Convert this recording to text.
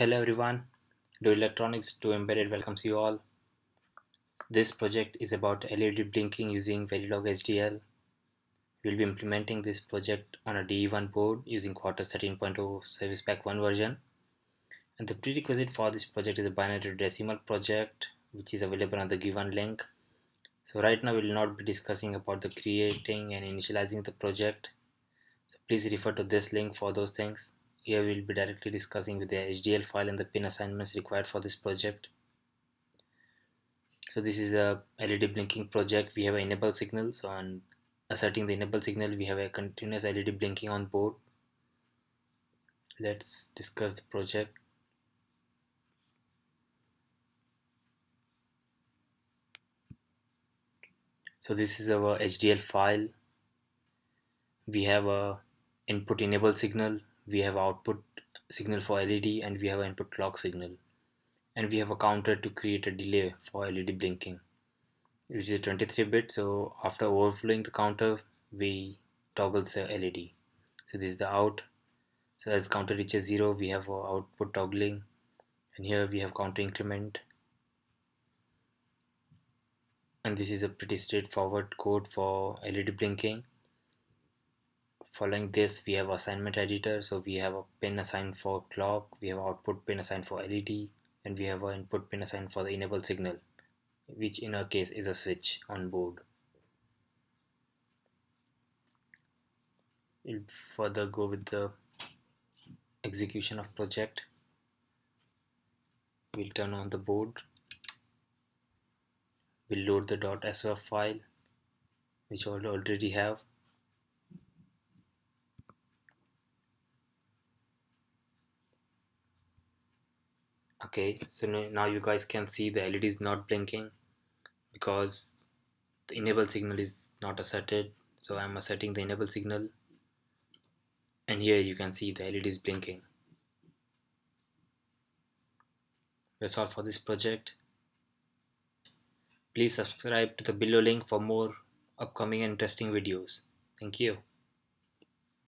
Hello everyone, Do Electronics Do Embedded welcomes you all. This project is about LED blinking using Verilog HDL. We'll be implementing this project on a DE1 board using Quartus 13.0 Service Pack 1 version. And the prerequisite for this project is a binary decimal project which is available on the given link. So right now we will not be discussing about the creating and initializing the project. So please refer to this link for those things. Here we will be directly discussing with the HDL file and the pin assignments required for this project. So this is a LED blinking project. We have an enable signal. So on asserting the enable signal, we have a continuous LED blinking on board. Let's discuss the project. So this is our HDL file. We have a input enable signal we have output signal for LED and we have input clock signal. And we have a counter to create a delay for LED blinking which is 23 bit. So after overflowing the counter we toggle the LED so this is the out. So as counter reaches 0 we have our output toggling. And here we have counter increment. And this is a pretty straightforward code for LED blinking following this we have assignment editor. So we have a pin assigned for clock we have output pin assigned for LED and we have an input pin assigned for the enable signal which in our case is a switch on board. We'll further go with the execution of project. We'll turn on the board. We'll load the .swf file which we already have okay so now you guys can see the LED is not blinking because the enable signal is not asserted. So I'm asserting the enable signal. And here you can see the LED is blinking. That's all for this project. Please subscribe to the below link for more upcoming and interesting videos. Thank you